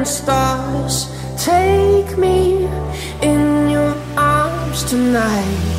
and stars. Take me in your arms tonight.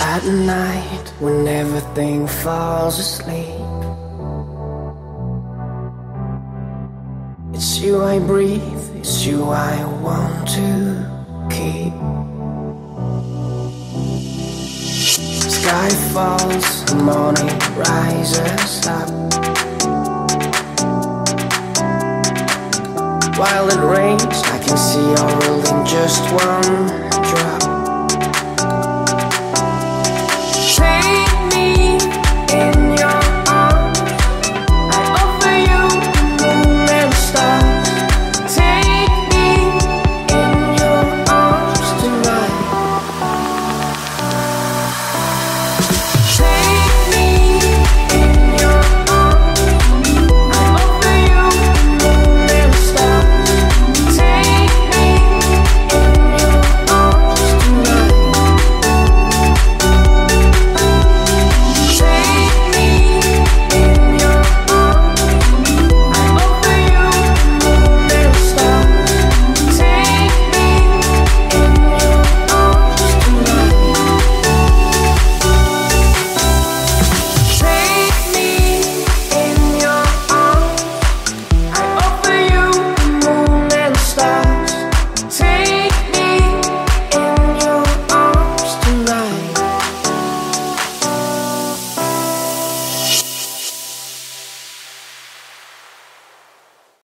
At night, when everything falls asleep, it's you I breathe, it's you I want to keep. Sky falls, the morning rises up. While it rains, I can see your world in just one drop.